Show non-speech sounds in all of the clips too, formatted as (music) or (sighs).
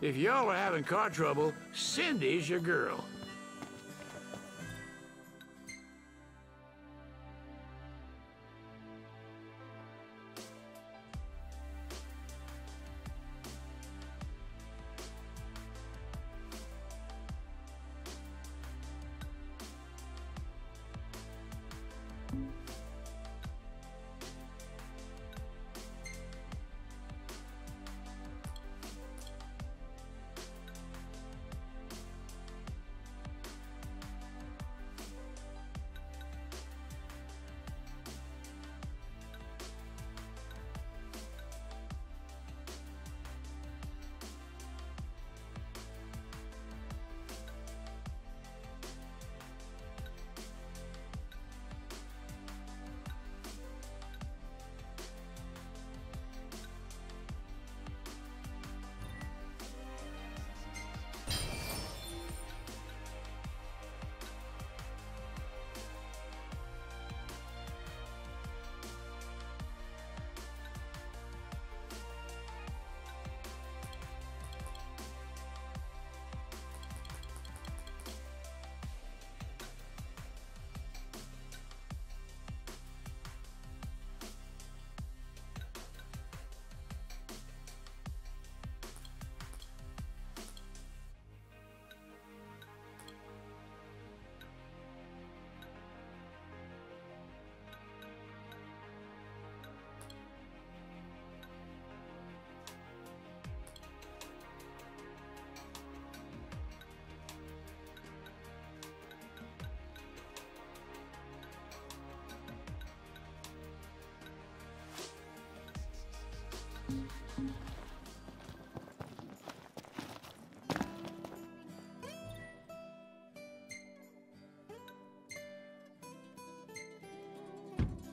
If y'all are having car trouble, Cindy's your girl.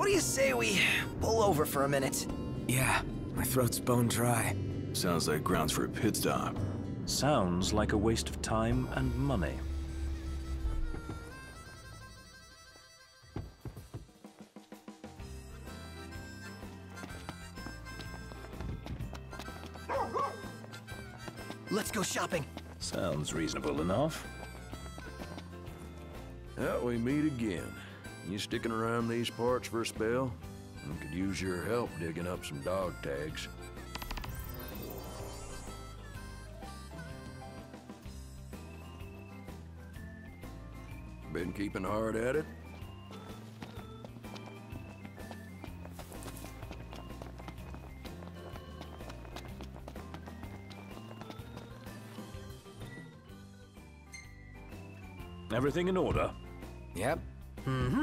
What do you say we pull over for a minute? Yeah, my throat's bone dry. Sounds like grounds for a pit stop. Sounds like a waste of time and money. Let's go shopping. Sounds reasonable enough. Well, we meet again. You sticking around these parts for a spell? I could use your help digging up some dog tags. Been keeping hard at it? Everything in order? Yep. So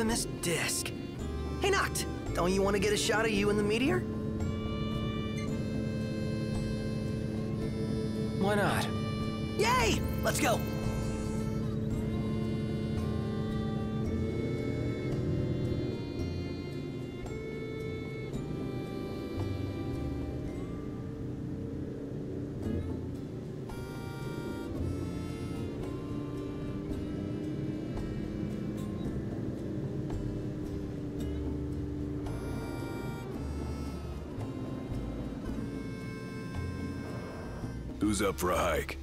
infamous disc. Hey, Noct, don't you want to get a shot of you in the meteor? Why not? Yay! Let's go. Who's up for a hike?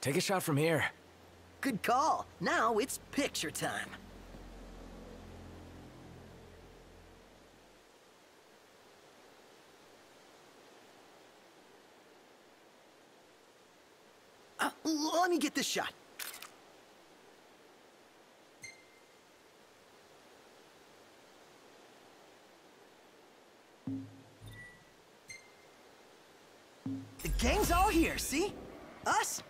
Take a shot from here. Good call. Now it's picture time. Uh, let me get this shot. The gang's all here, see? Us?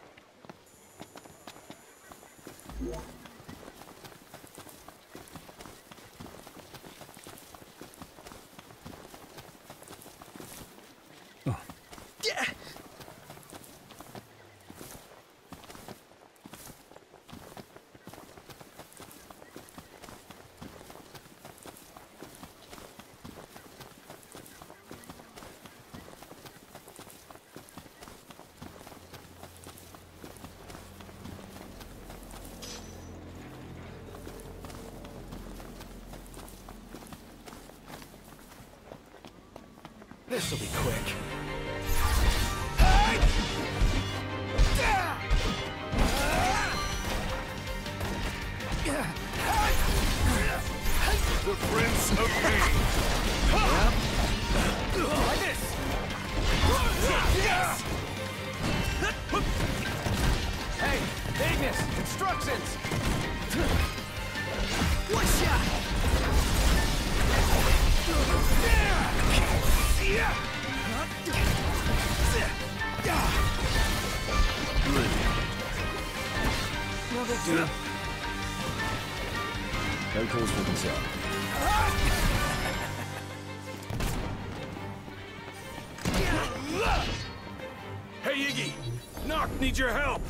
your help.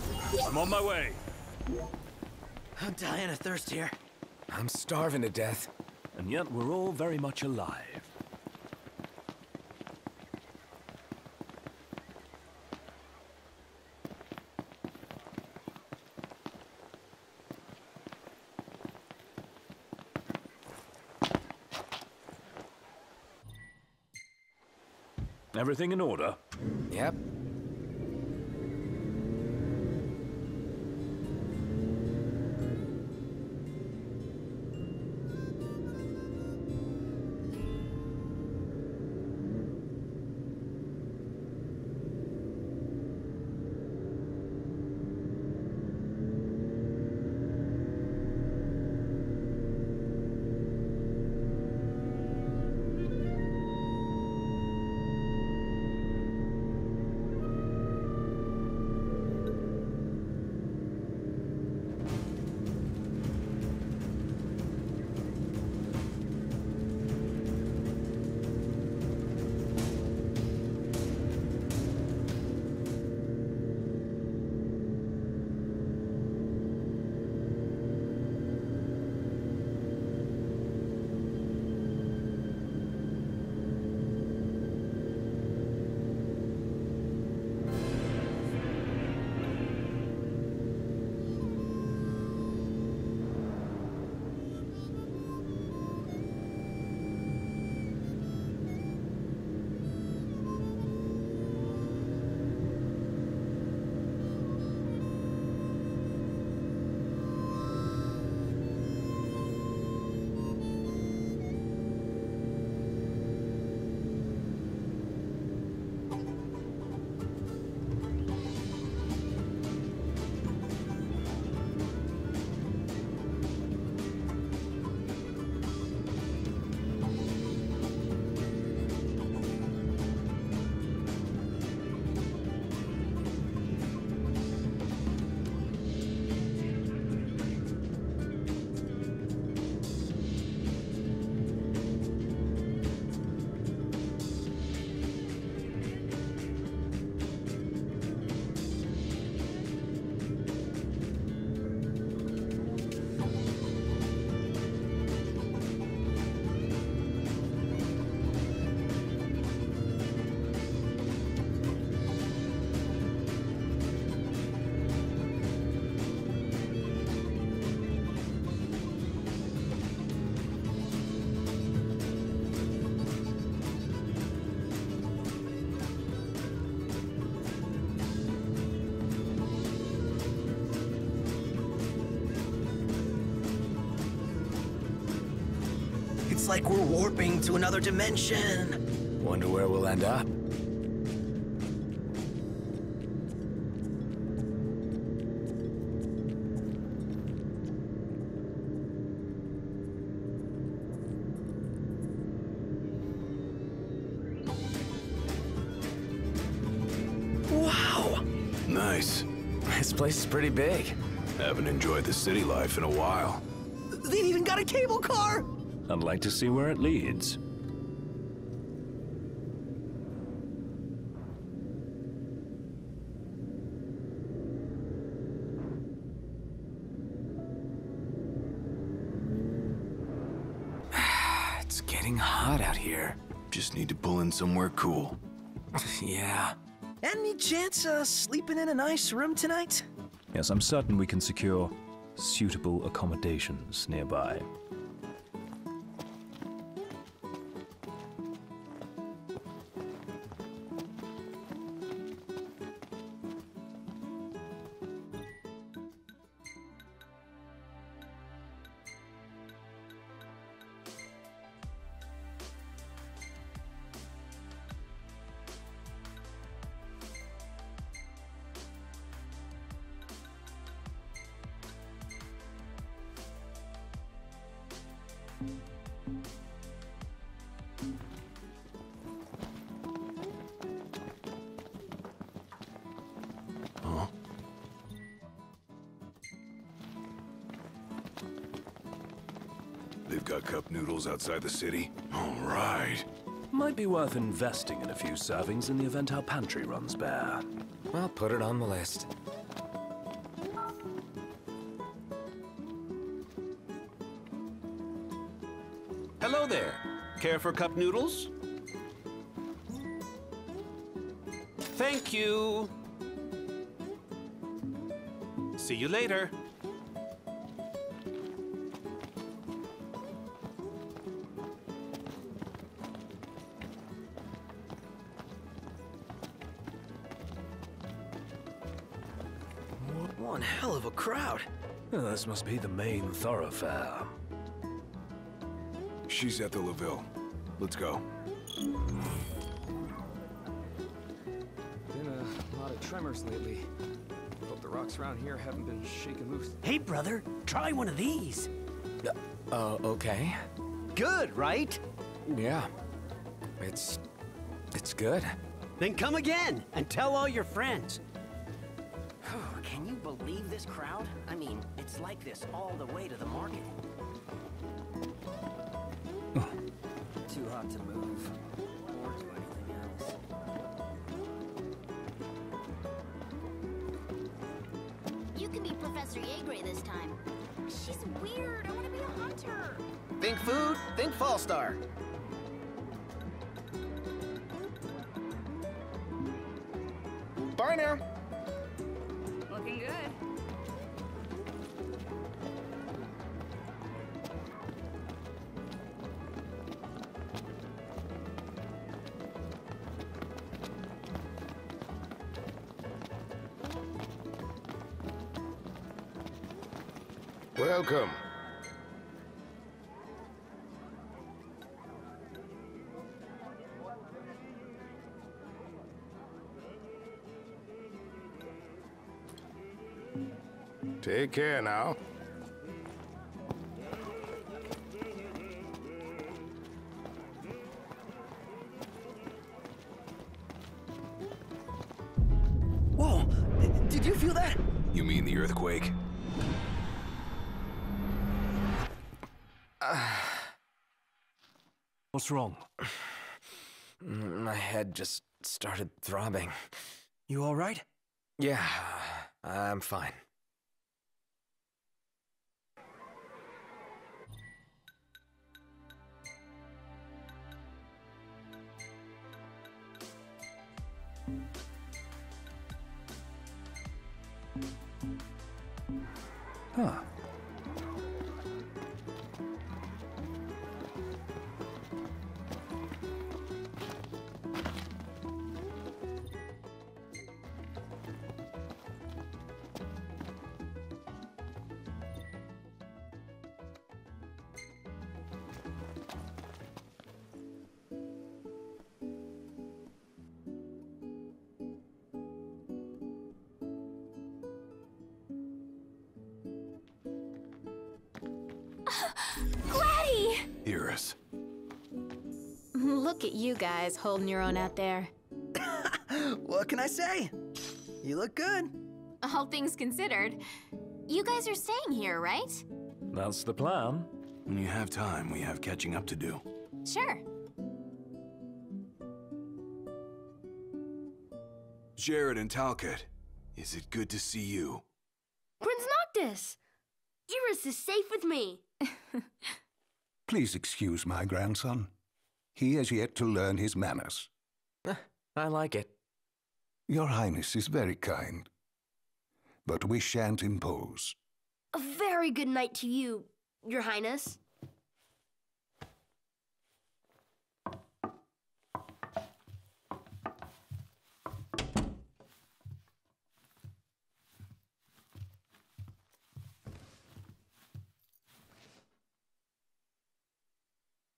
I'm on my way. I'm dying of thirst here. I'm starving to death. And yet we're all very much alive. Everything in order? It's like we're warping to another dimension. Wonder where we'll end up. Wow! Nice. This place is pretty big. Haven't enjoyed the city life in a while. I'd like to see where it leads. (sighs) It's getting hot out here. Just need to pull in somewhere cool. (laughs) yeah. Any chance uh, sleeping in a nice room tonight? Yes, I'm certain we can secure suitable accommodations nearby. City? All right. Might be worth investing in a few servings in the event our pantry runs bare. I'll put it on the list. Hello there. Care for cup noodles? Thank you. See you later. This must be the main thoroughfare. She's at the Leville. Let's go. Been a lot of tremors lately. Hope the rocks around here haven't been shaken loose. Hey, brother, try one of these. Uh, okay. Good, right? Yeah. It's... it's good. Then come again and tell all your friends. All the way to the market. (sighs) Too hot to move or do anything else. You can be Professor Yegre this time. She's weird. I want to be a hunter. Think food, think Fallstar. Welcome. Take care now. What's wrong? Mm, My head just started throbbing. You all right? Yeah, I'm fine. Guys holding your own out there. (laughs) What can I say? You look good. All things considered, you guys are staying here, right? That's the plan. When you have time, we have catching up to do. Sure. Jared and Talcott, is it good to see you? Prince Noctis! Iris is safe with me. (laughs) Please excuse my grandson. He has yet to learn his manners. Eh, I like it. Your Highness is very kind. But we shan't impose. A very good night to you, Your Highness.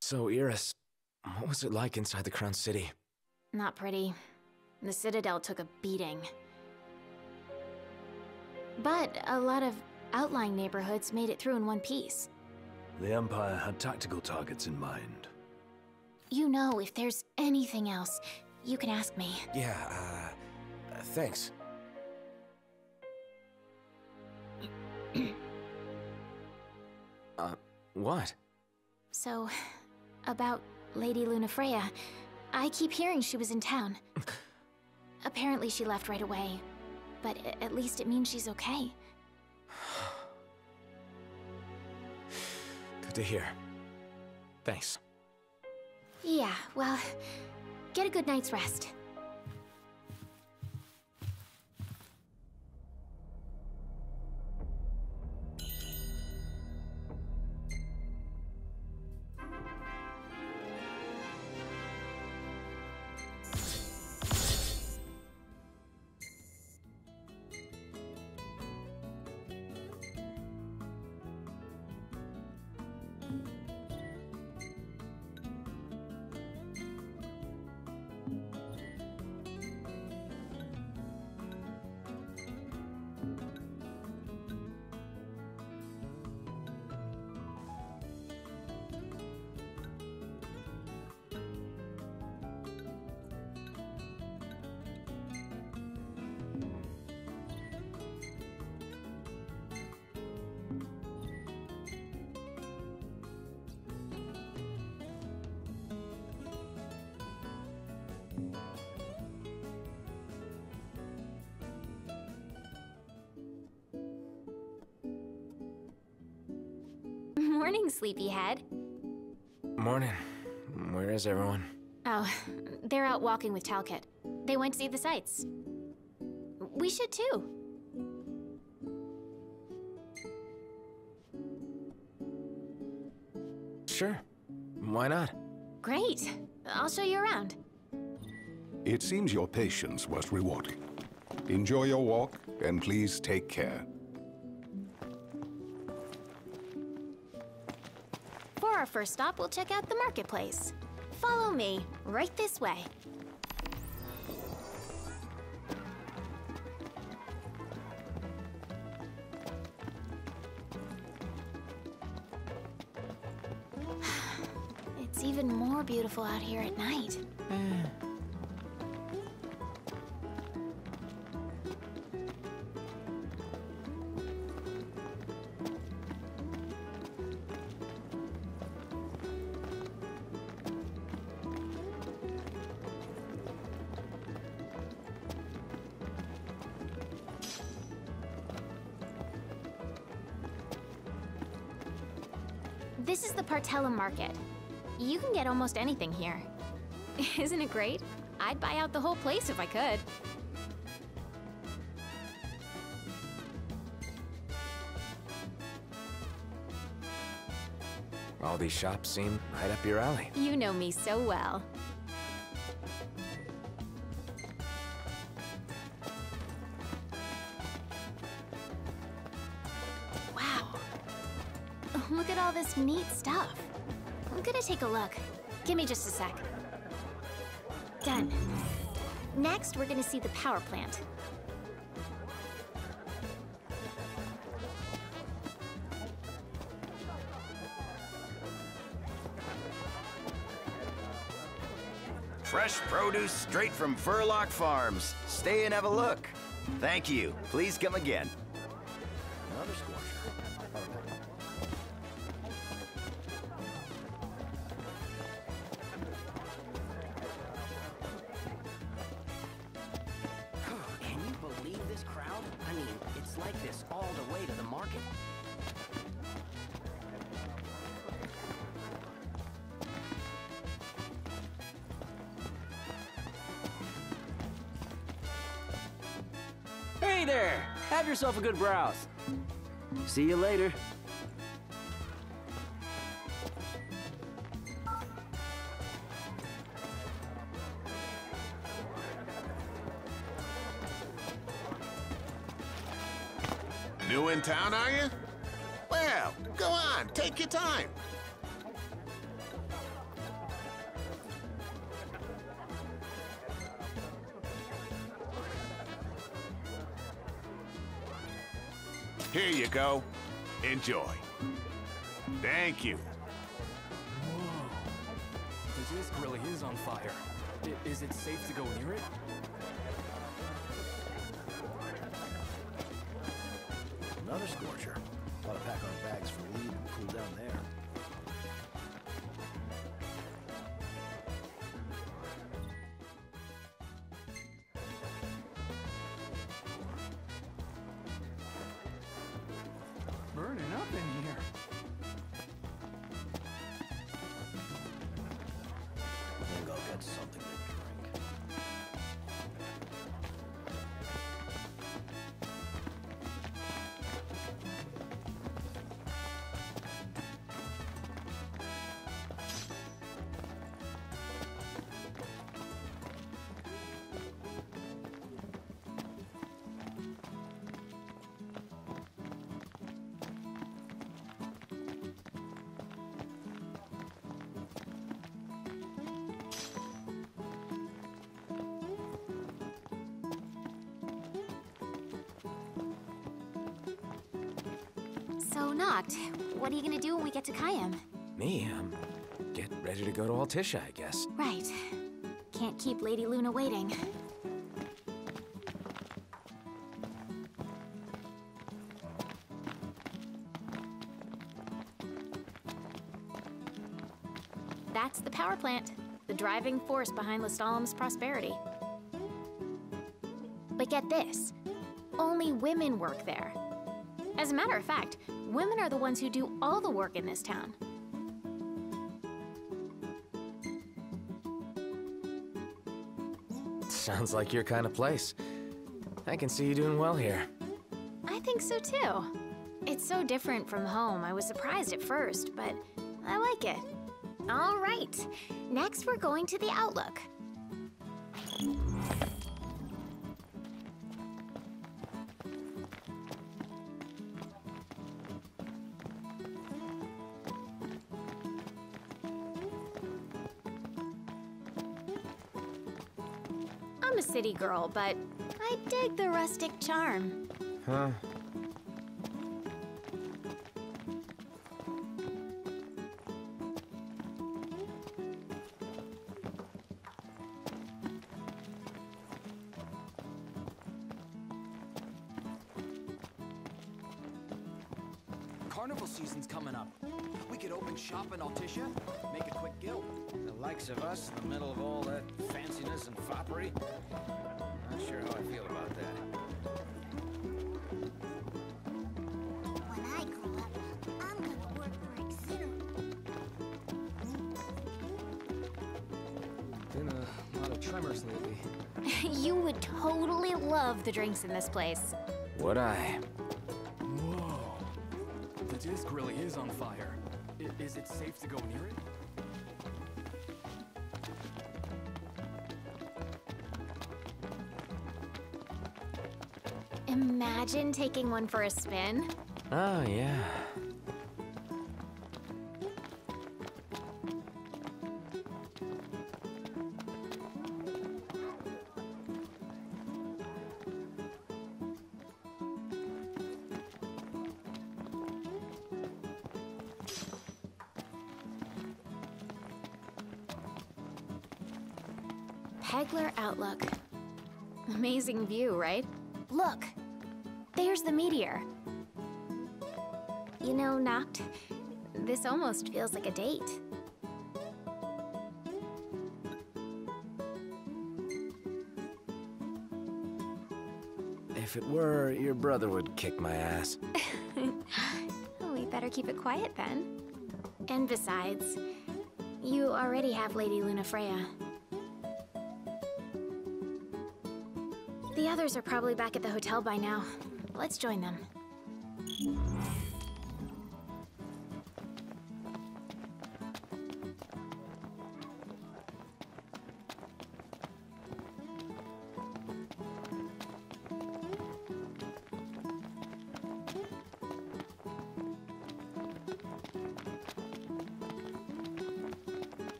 So, Iris, what was it like inside the Crown City? Not pretty. The Citadel took a beating. But a lot of outlying neighborhoods made it through in one piece. The Empire had tactical targets in mind. You know, if there's anything else, you can ask me. Yeah, uh, thanks. (clears throat) uh, what? So, about Lady Lunafreya, I keep hearing she was in town. (laughs) Apparently she left right away, but at least it means she's okay. (sighs) Good to hear. Thanks. Yeah, well, get a good night's rest. Sleepyhead. Morning. Where is everyone? Oh, they're out walking with Talcott. They went to see the sights. We should too. Sure. Why not? Great. I'll show you around. It seems your patience was rewarding. Enjoy your walk, and please take care. First stop, we'll check out the marketplace. Follow me, right this way. (sighs) It's even more beautiful out here at night. This is the Partella Market. You can get almost anything here. (laughs) Isn't it great? I'd buy out the whole place if I could. All these shops seem right up your alley. You know me so well. Neat stuff. I'm gonna take a look. Give me just a sec. Done. Next, we're gonna see the power plant. Fresh produce straight from Furlock Farms. Stay and have a look. Thank you. Please come again. Good browse. See you later. Enjoy. Thank you. The disc really is on fire. I- is it safe to go near it? Another scorcher. Up here. So, Noct, what are you gonna do when we get to Caem? Me, um, get ready to go to Altissia, I guess. Right. Can't keep Lady Luna waiting. That's the power plant, the driving force behind Lestallum's prosperity. But get this only women work there. As a matter of fact, women are the ones who do all the work in this town. Sounds like your kind of place. I can see you doing well here. I think so too. It's so different from home. I was surprised at first, but I like it. All right. Next, we're going to the Outlook. Girl, but I dig the rustic charm. Huh? You would totally love the drinks in this place. Would I? Whoa. The disc really is on fire. I- is it safe to go near it? Imagine taking one for a spin. Oh, yeah. Meteor. You know, Noct, this almost feels like a date. If it were, your brother would kick my ass. (laughs) we better keep it quiet then. And besides, you already have Lady Lunafreya. The others are probably back at the hotel by now. Let's join them.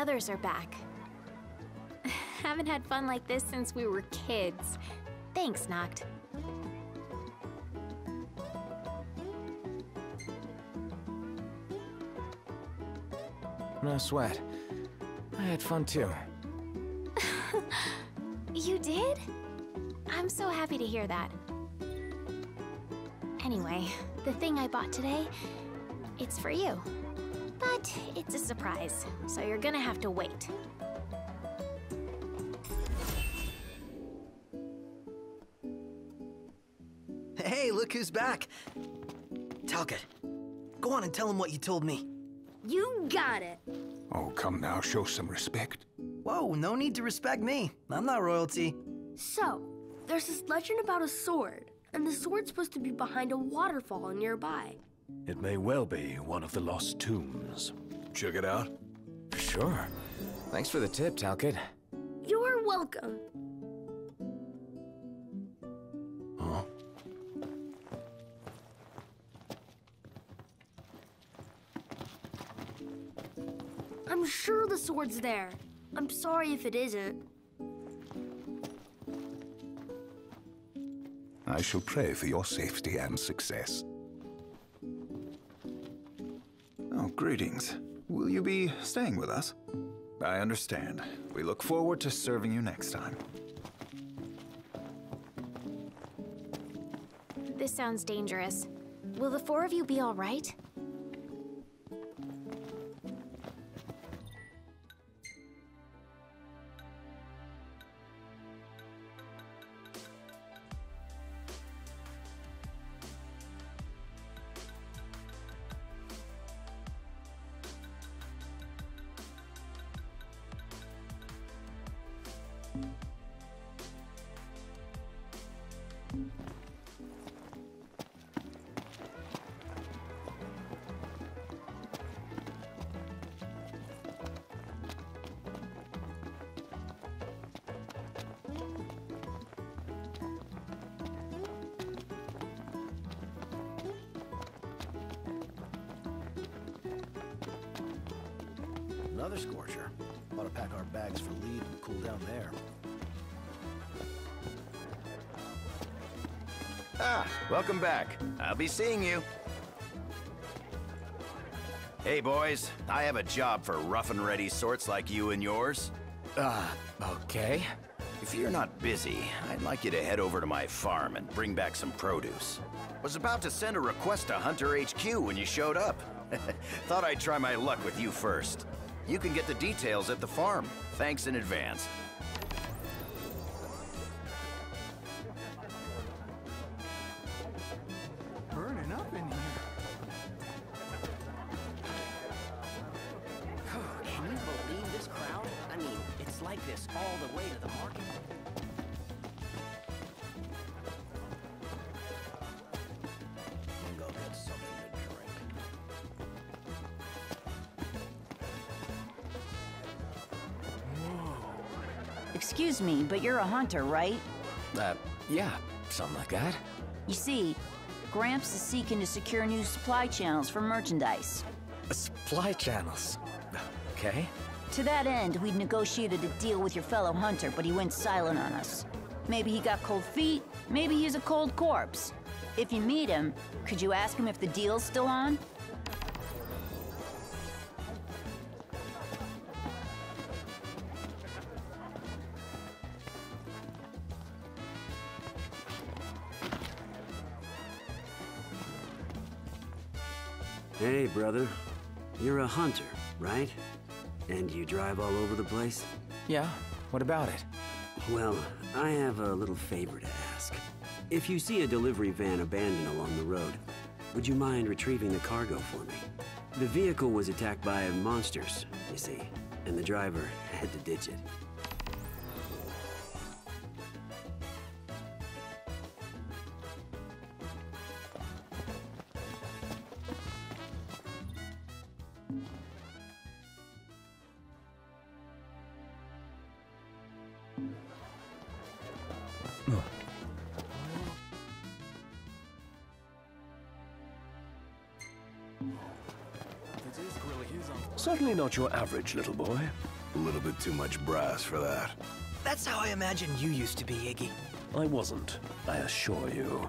Others are back. (sighs) Haven't had fun like this since we were kids. Thanks, Noct. No sweat. I had fun too. (laughs) You did? I'm so happy to hear that. Anyway, the thing I bought today, it's for you. But it's a surprise, so you're gonna have to wait. Hey, look who's back. Talcott, go on and tell him what you told me. You got it. Oh, come now, show some respect. Whoa, no need to respect me. I'm not royalty. So, there's this legend about a sword, and the sword's supposed to be behind a waterfall nearby. It may well be one of the lost tombs. Check it out. Sure. Thanks for the tip, Talcott. You're welcome. Huh? I'm sure the sword's there. I'm sorry if it isn't. I shall pray for your safety and success. Greetings. Will you be staying with us? I understand. We look forward to serving you next time. This sounds dangerous. Will the four of you be all right? Welcome back. I'll be seeing you. Hey, boys. I have a job for rough and ready sorts like you and yours. Uh, okay. If you're not busy, I'd like you to head over to my farm and bring back some produce. Was about to send a request to Hunter HQ when you showed up. (laughs) Thought I'd try my luck with you first. You can get the details at the farm. Thanks in advance. Hunter, right? Uh, yeah, something like that. You see, Gramps is seeking to secure new supply channels for merchandise. Supply channels. Okay. To that end, we'd negotiated a deal with your fellow hunter, but he went silent on us. Maybe he got cold feet, maybe he's a cold corpse. If you meet him, could you ask him if the deal's still on? Hey, brother. You're a hunter, right? And you drive all over the place? Yeah, what about it? Well, I have a little favor to ask. If you see a delivery van abandoned along the road, would you mind retrieving the cargo for me? The vehicle was attacked by monsters, you see, and the driver had to ditch it. Not your average little boy. A little bit too much brass for that. That's how I imagined you used to be, Iggy. I wasn't, I assure you.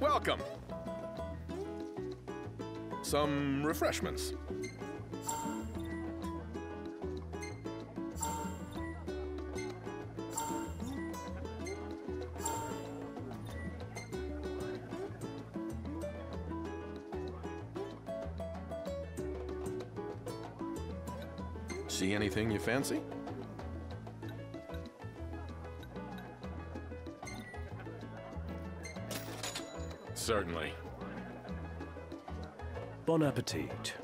Welcome. Some refreshments. Fancy? Certainly. Bon appetit.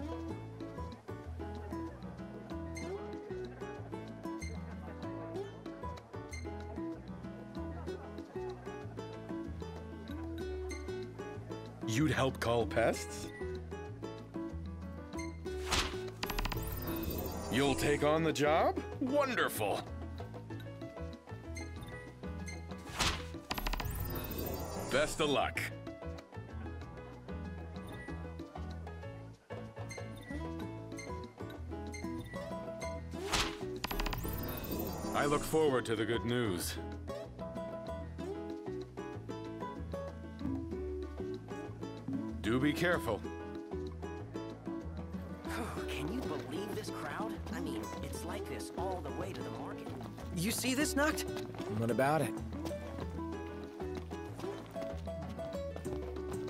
You'd help call pests? Take on the job? Wonderful. Best of luck. I look forward to the good news. Do be careful. See this, Noct? What about it?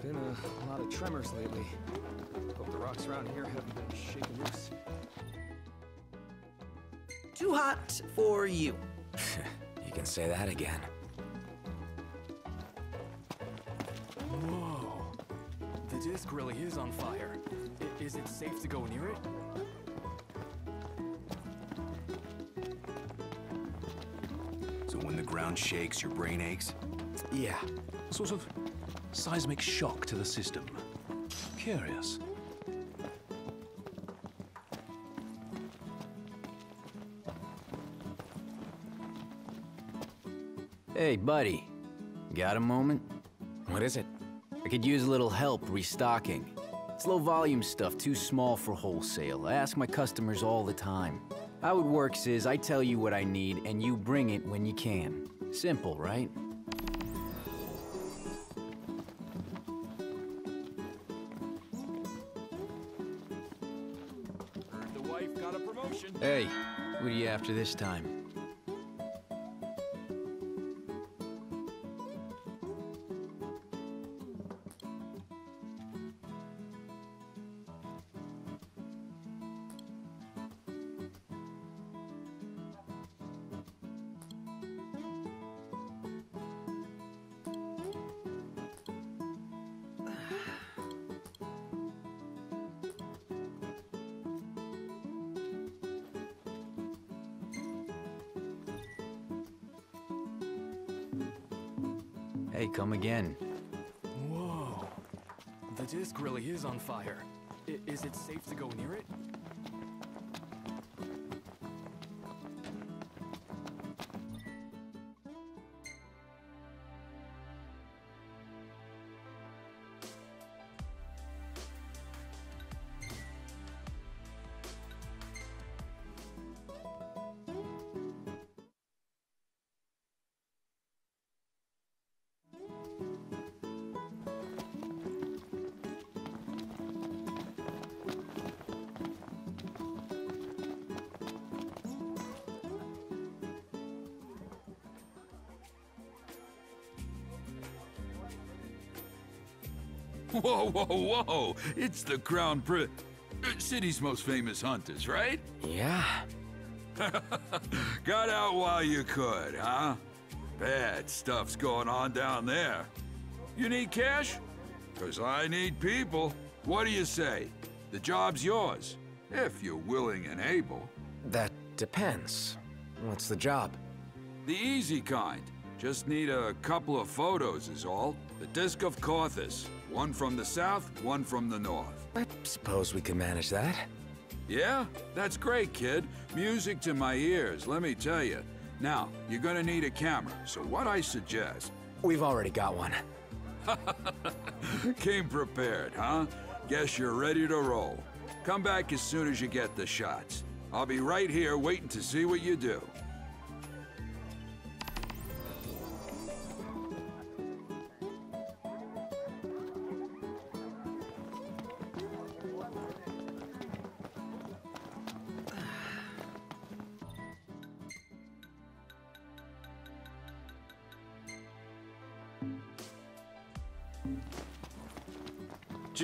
Been a lot of tremors lately. Hope the rocks around here haven't been shaken loose. Too hot for you. (laughs) you can say that again. Whoa. The disc really is on fire. I- is it safe to go near it? Ground shakes, your brain aches? Yeah. Sort of seismic shock to the system. Curious. Hey, buddy. Got a moment? What is it? I could use a little help restocking. It's low volume stuff, too small for wholesale. I ask my customers all the time. How it works is I tell you what I need and you bring it when you can. Simple, right? The wife got a promotion. Hey, what are you after this time? (laughs) Whoa, whoa, whoa! It's the Crown Pri... uh, City's most famous hunters, right? Yeah. (laughs) Got out while you could, huh? Bad stuff's going on down there. You need cash? Because I need people. What do you say? The job's yours, if you're willing and able. That depends. What's the job? The easy kind. Just need a couple of photos is all. The Disc of Cauthess. One from the south, one from the north. I suppose we can manage that. Yeah? That's great, kid. Music to my ears, let me tell you. Now, you're gonna need a camera, so what I suggest... (laughs) We've already got one. (laughs) Came prepared, huh? Guess you're ready to roll. Come back as soon as you get the shots. I'll be right here waiting to see what you do.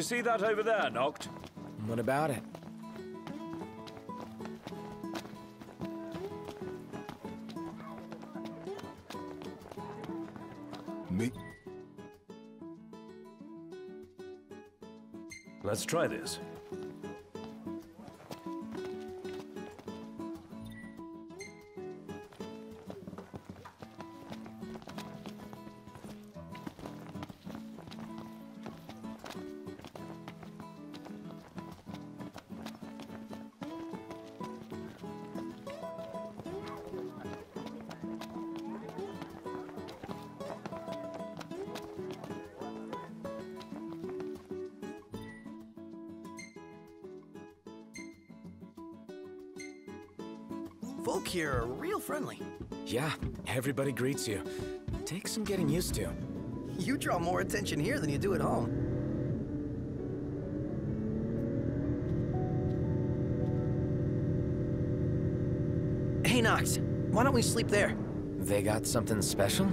See that over there, Noct? What about it? Me? Let's try this. Yeah, everybody greets you. Takes some getting used to. You draw more attention here than you do at home. Hey, Noct, why don't we sleep there? They got something special?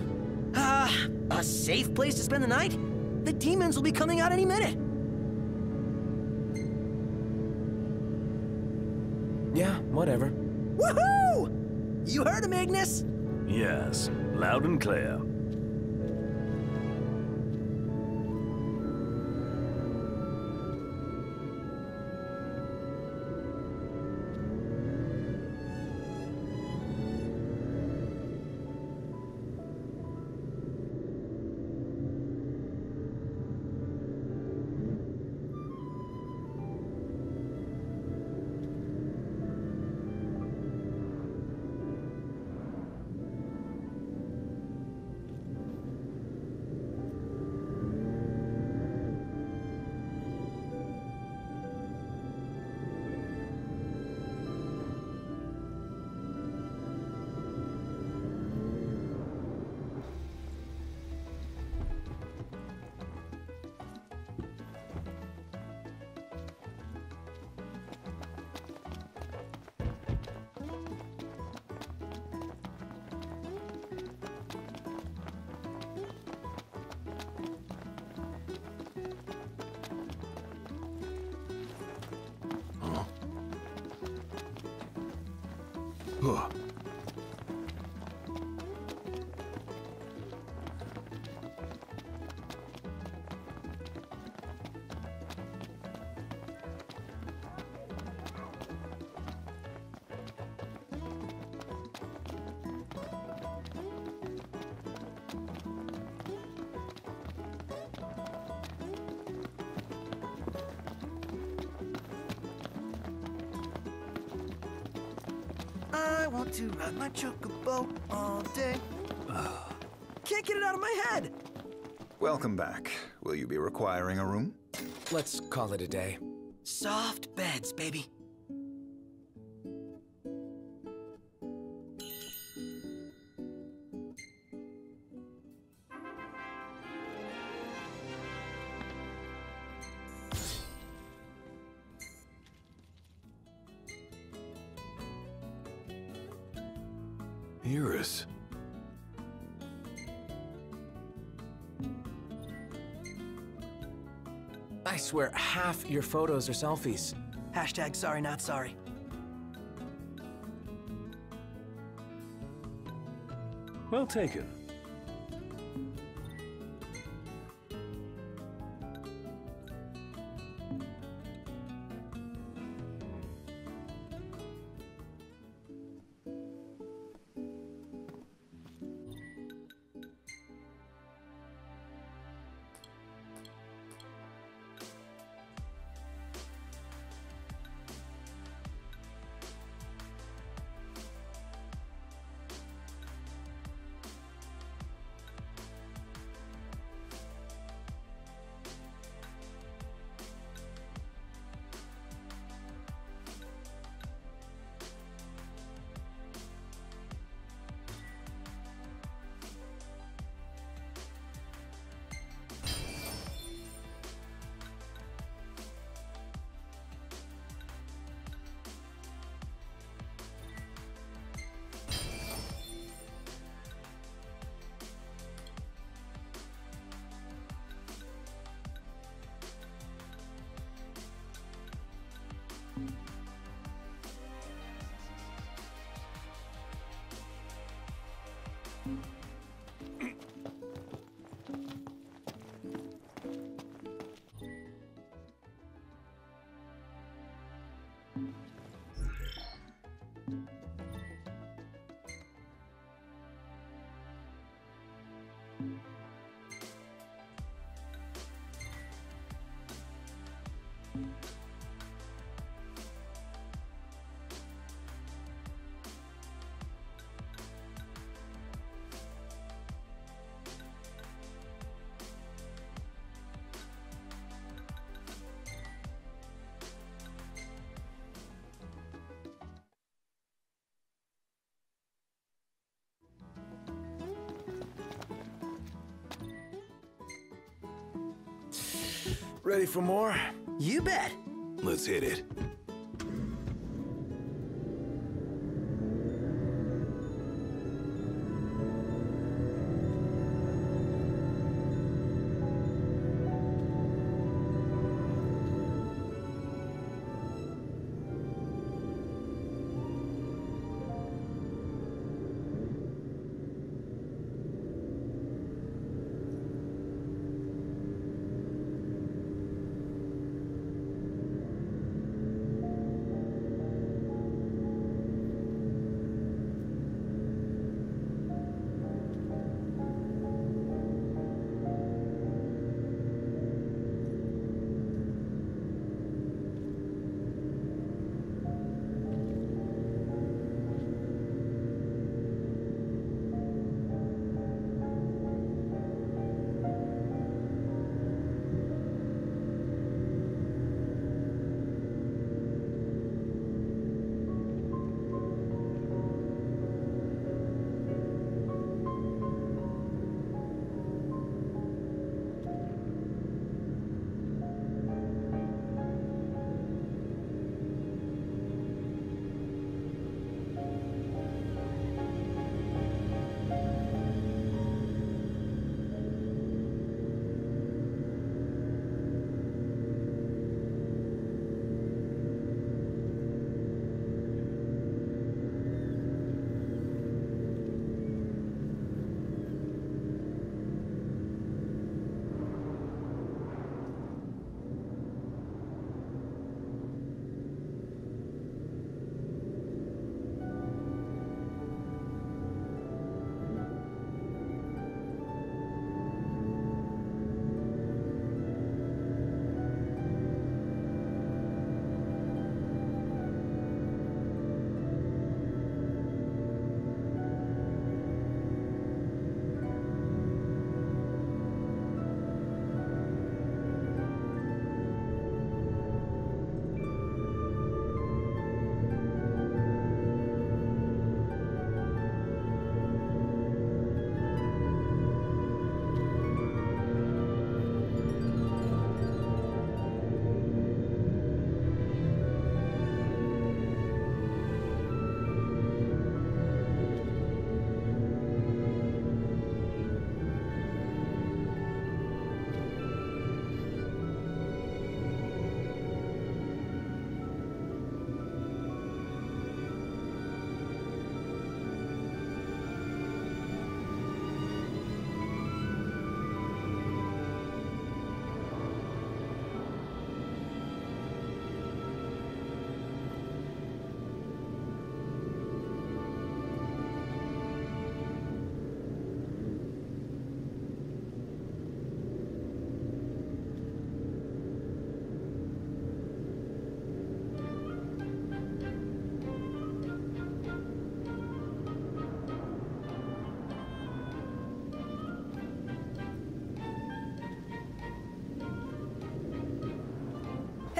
Ah, a safe place to spend the night? The demons will be coming out any minute. Yeah, whatever. Woohoo! You heard him, Ignis? Yes, loud and clear. Want to ride my chocobo all day. Can't get it out of my head. Welcome back. Will you be requiring a room? Let's call it a day. Soft beds, baby. Half your photos are selfies. Hashtag sorry, not sorry. Well taken. Ready for more? You bet. Let's hit it.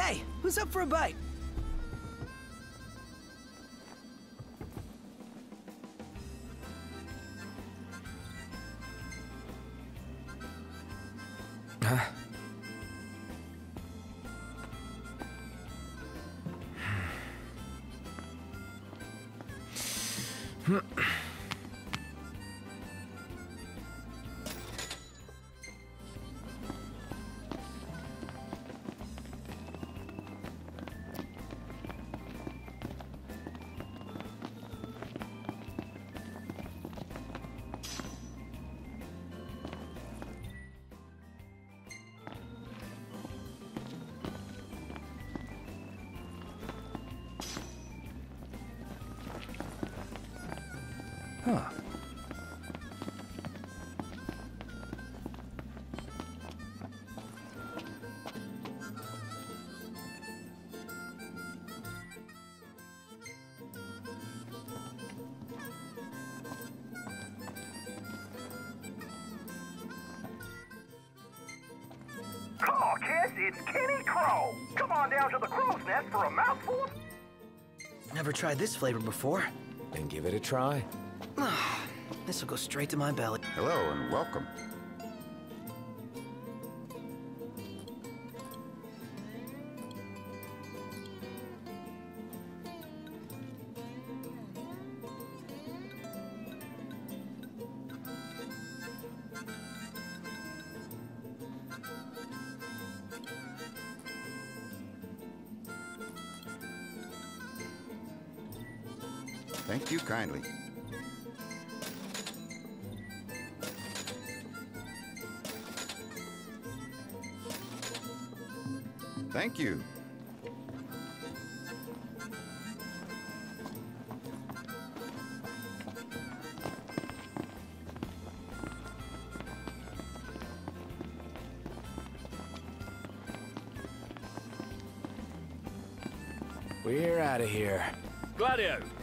Hey, who's up for a bite? Huh? Huh. Tried this flavor before. Then give it a try. (sighs) this will go straight to my belly. Hello and welcome.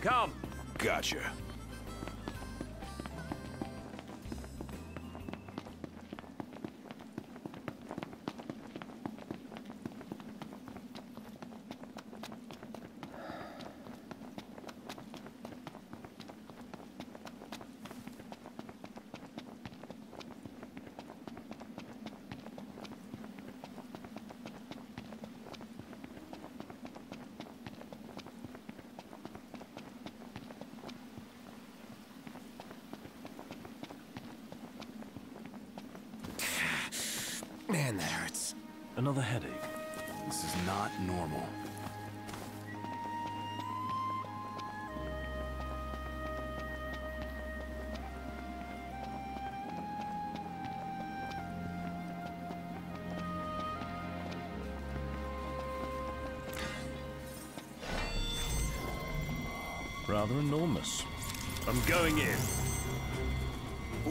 Come. Gotcha. Man, that hurts. Another headache. This is not normal. Rather enormous. I'm going in.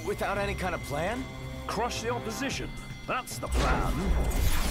Without any kind of plan? Crush the opposition. That's the plan.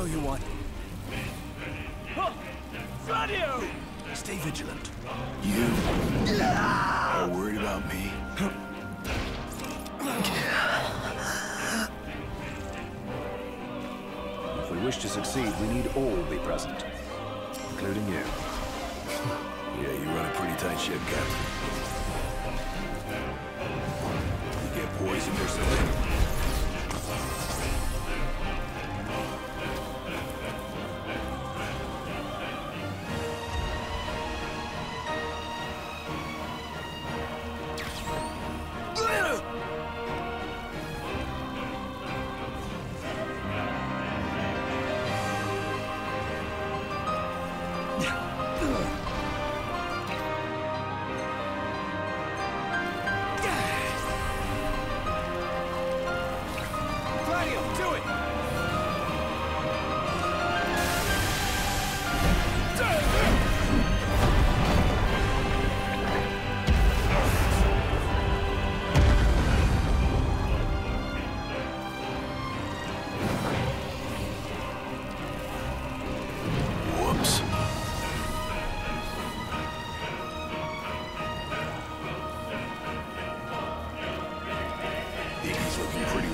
I owe you one. Gladio! Stay vigilant. You are worried about me? If we wish to succeed, we need all be present, including you. (laughs) Yeah, you run a pretty tight ship, Captain.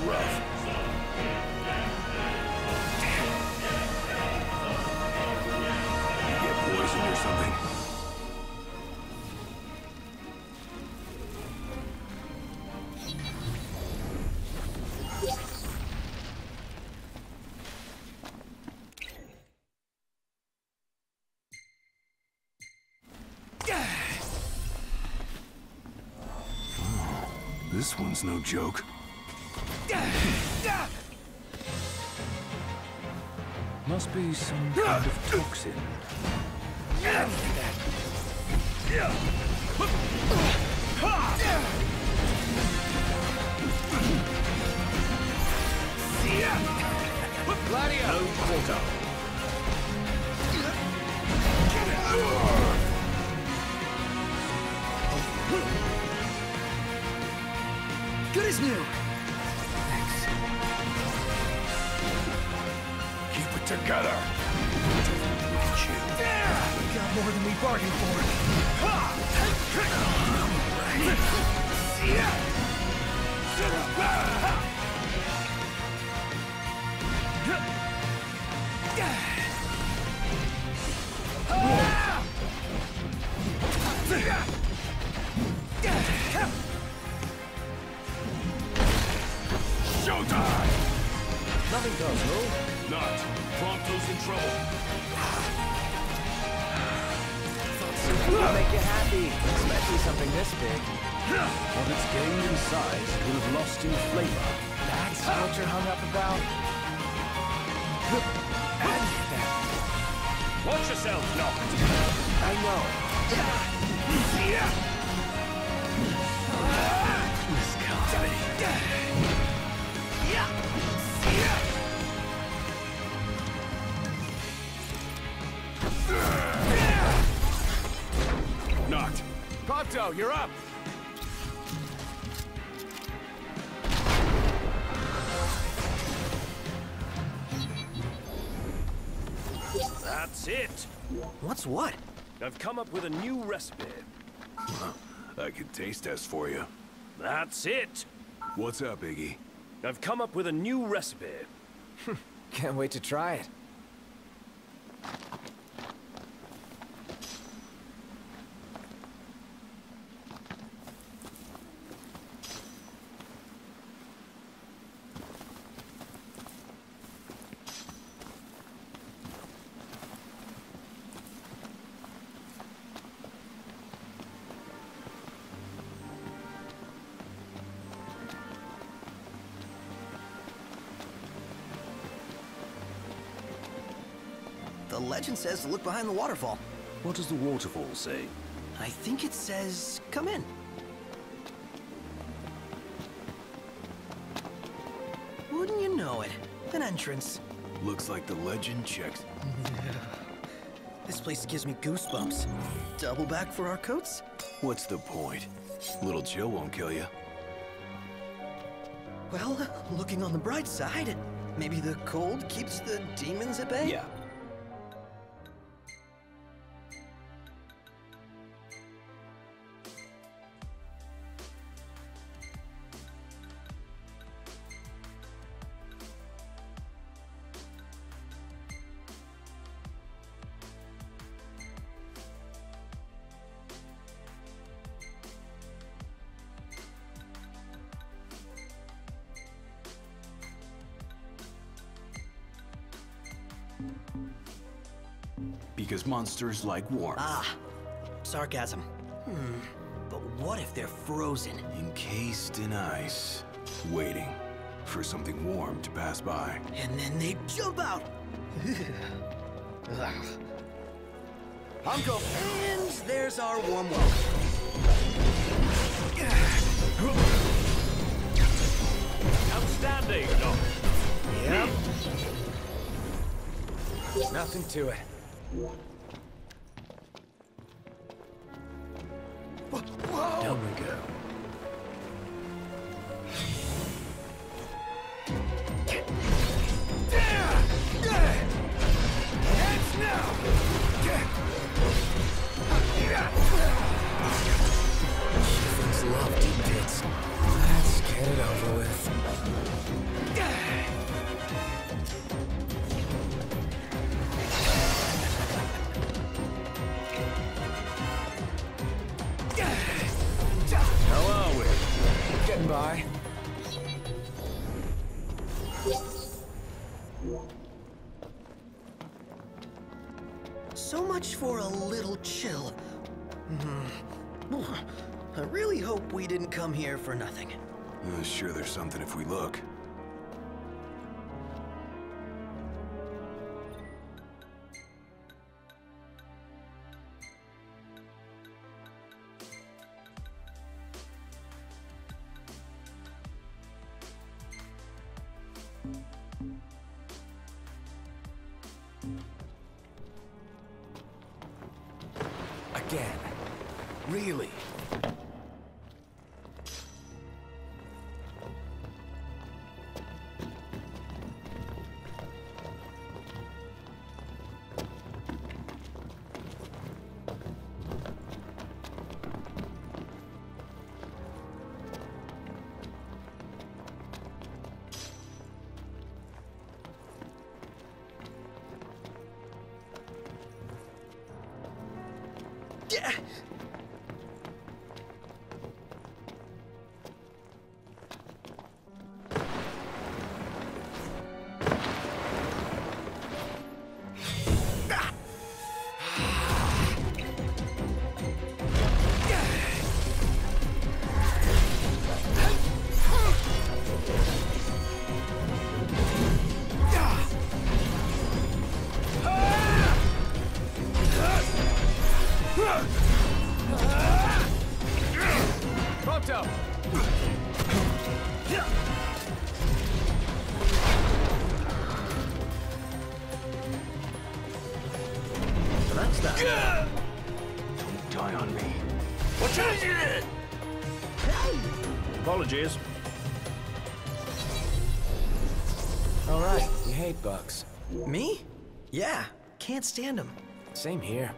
rough. You get poisoned or something? This one's no joke. Must be some kind of toxin. Gladio! No quarter. Good as new. Together. Look. We got more than we bargained for. Showtime! Nothing personal. Not. Prompto's in trouble. Make you happy, especially something this big. What it's gained in size, will have lost in flavor. That's what you're hung up about? Watch yourself, Noct. I know. Not. Prompto, you're up. That's it. What's what? I've come up with a new recipe. I can taste test for you. That's it. What's up, Iggy? I've come up with a new recipe. (laughs) Can't wait to try it. The legend says to look behind the waterfall. What does the waterfall say? I think it says, come in. Wouldn't you know it? An entrance. Looks like the legend checks. (laughs) This place gives me goosebumps. Double back for our coats? What's the point? Little chill won't kill you. Well, (laughs) looking on the bright side, maybe the cold keeps the demons at bay? Yeah. Monsters like warmth. Ah, sarcasm. Hmm, but what if they're frozen? Encased in ice. Waiting for something warm to pass by. And then they jump out! (laughs) Ugh. Uncle! And there's our warm welcome. Outstanding, Noct. Yep. Nothing to it. I really hope we didn't come here for nothing. Uh, sure there's something if we look. can't stand them. Same here.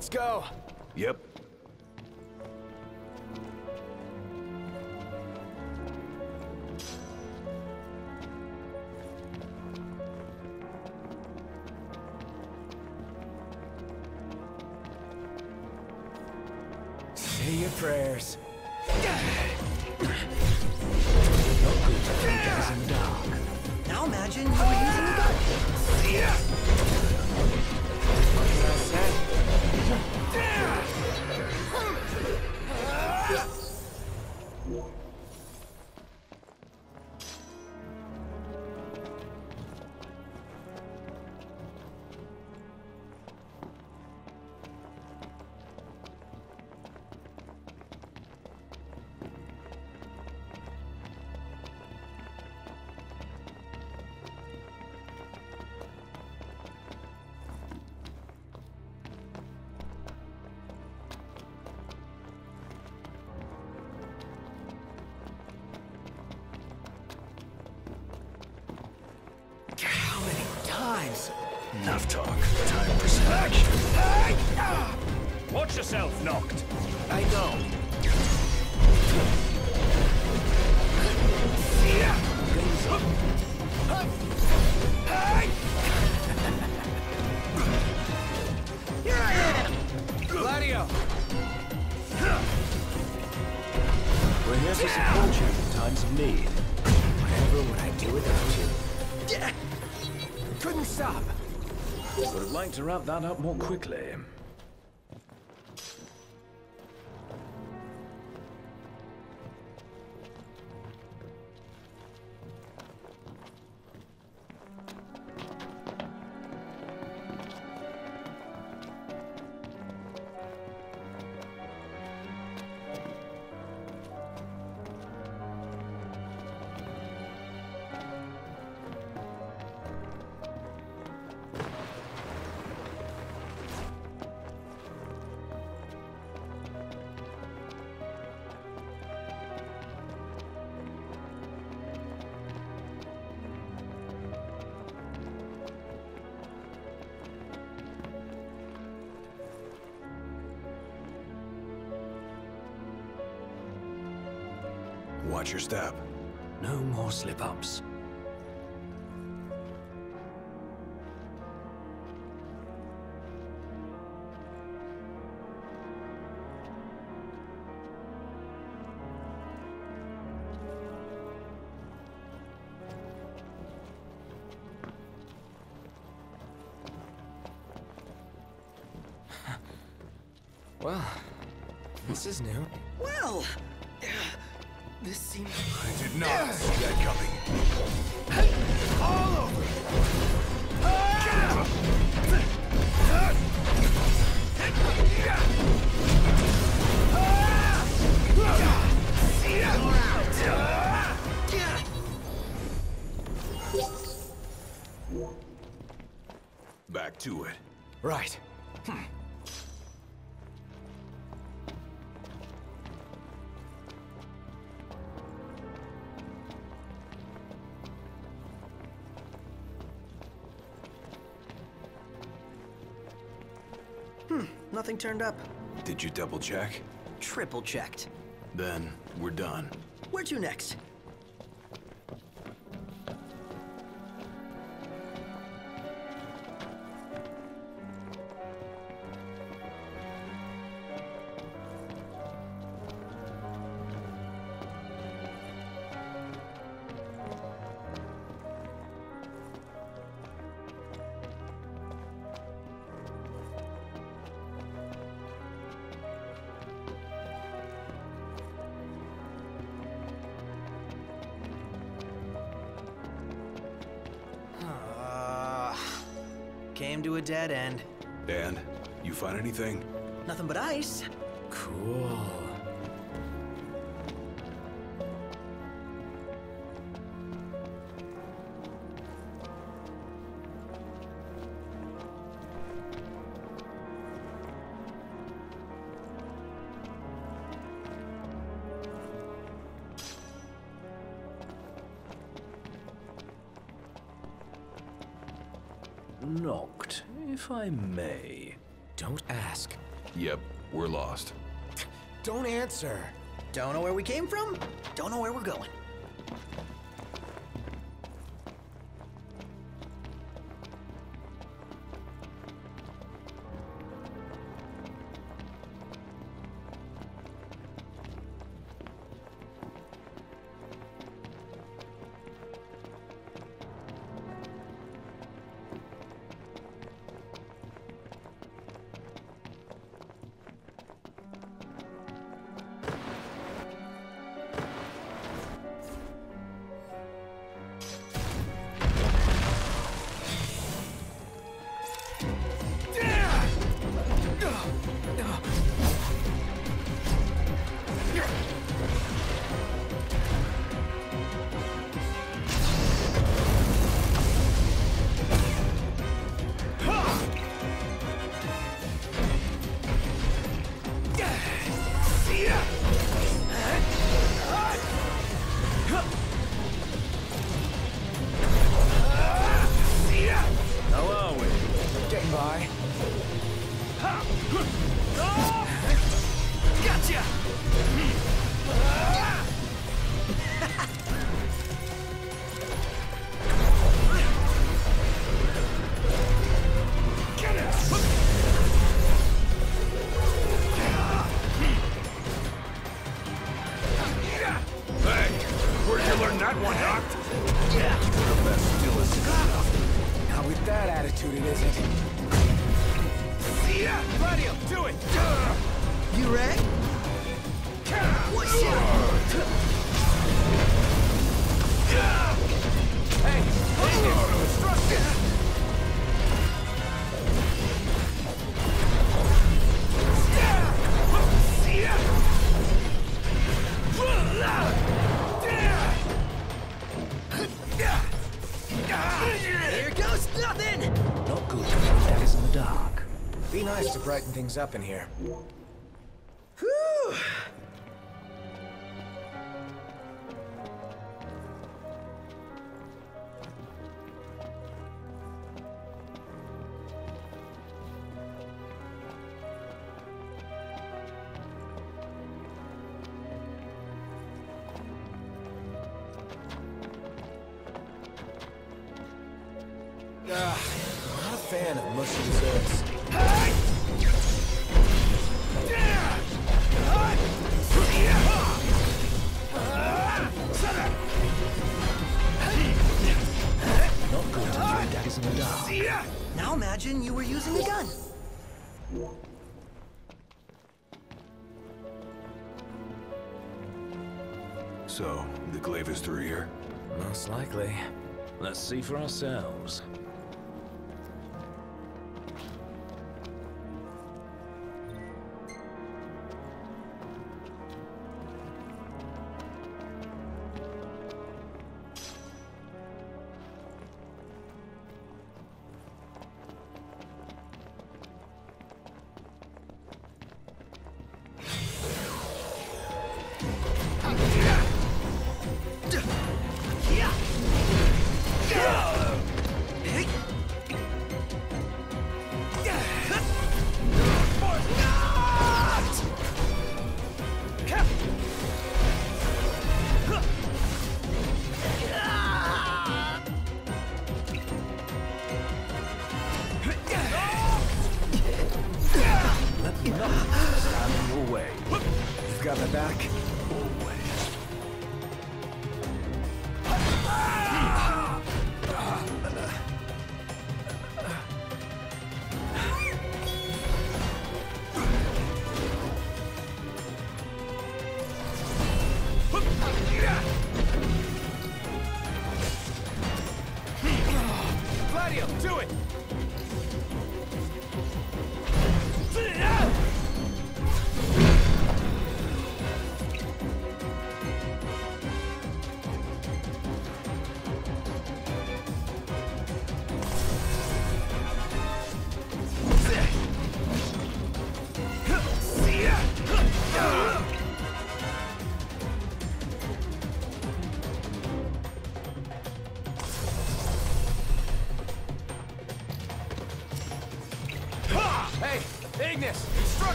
Let's go. Enough talk. Time for some action. Watch yourself, Noct. I know. Here I am! Gladio! We're here to support you in times of need. Whatever would I do without you? Couldn't stop. Would liked to wrap that up more quickly. To it. Right. Hmm, nothing turned up. Did you double check? Triple checked. Then we're done. Where to next? To a dead end. And you find anything? Nothing but ice. Cool. If I may. Don't ask. Yep, we're lost. Don't answer. Don't know where we came from. Don't know where we're going. learn that one, Doc. Yeah. The best deal is gone. Now with that attitude, it isn't. Yeah, Gladio, do it. You ready? What's up? Hey, hey, destruction! Yeah! Be nice to brighten things up in here. sound.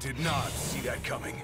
did not see that coming.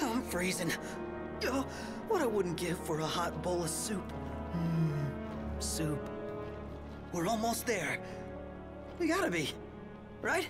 I'm freezing. Oh, what I wouldn't give for a hot bowl of soup. Mmm, soup. We're almost there. We gotta be, right?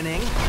Opening.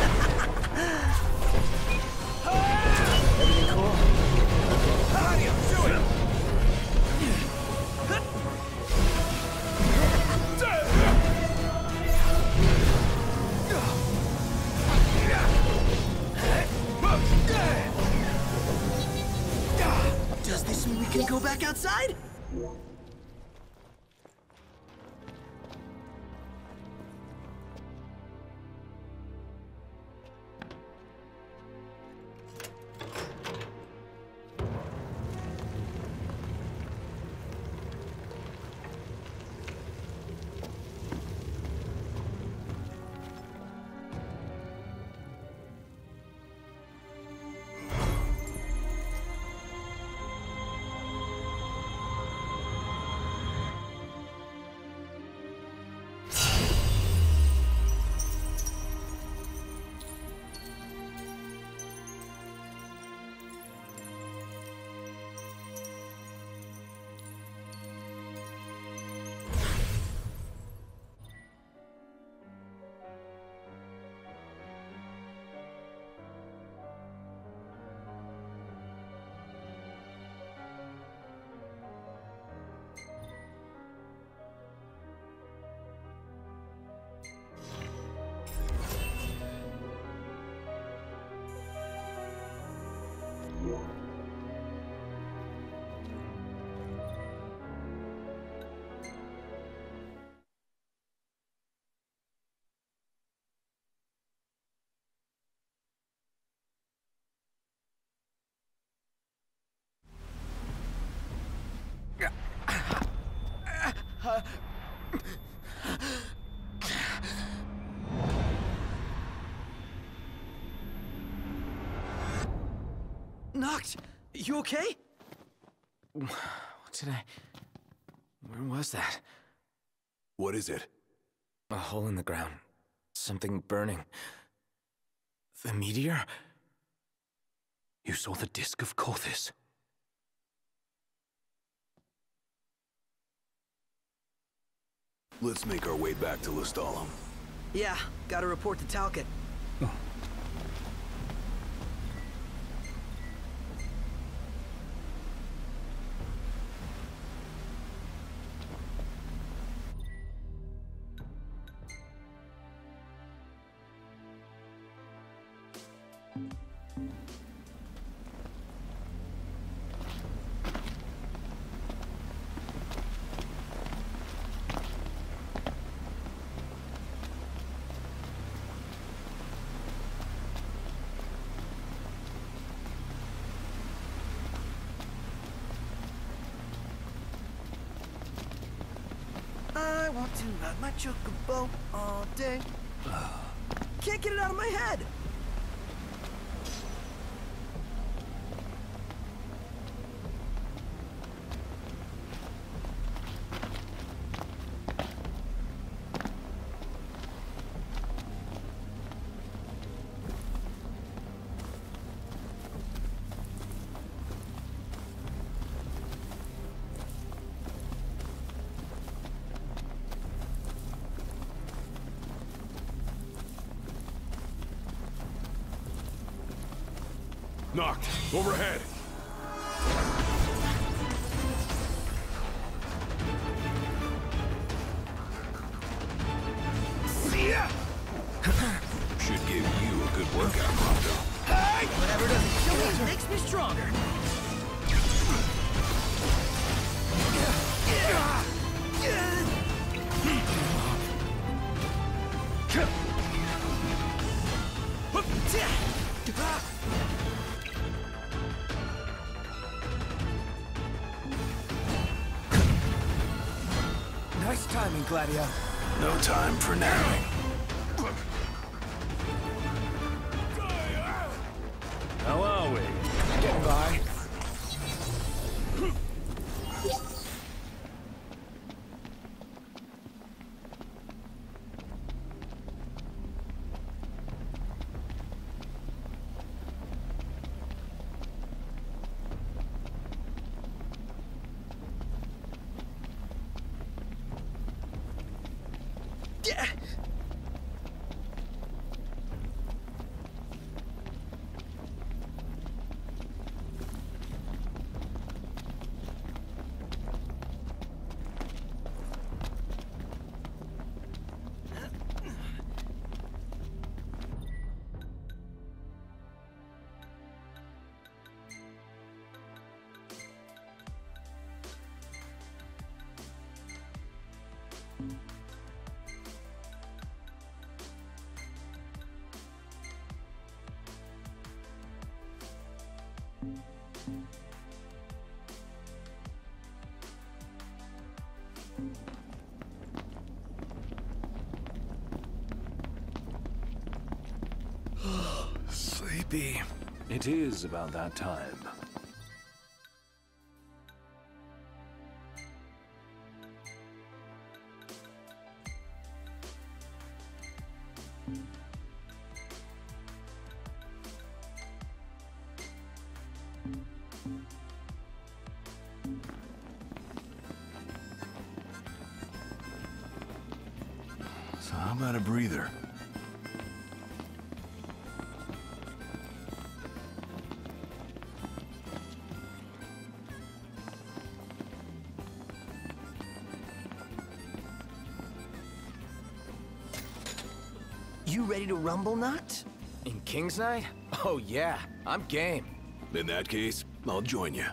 Noct! You okay? What did I... Where was that? What is it? A hole in the ground. Something burning. The meteor? You saw the disk of Cauthess. Let's make our way back to Lestallum. Yeah, gotta report to Talcott. I to ride my chocobo all day. Can't get it out of my head. Noct. Overhead. Gladio. No time for napping. Sleepy. It is about that time. So how about a breather? Ready to rumble, Noct? In King's Knight? Oh yeah, I'm game. In that case, I'll join you.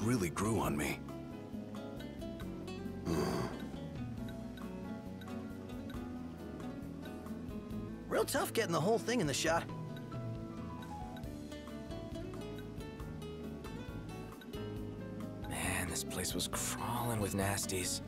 Really grew on me. Hmm. Real tough getting the whole thing in the shot. Man, this place was crawling with nasties.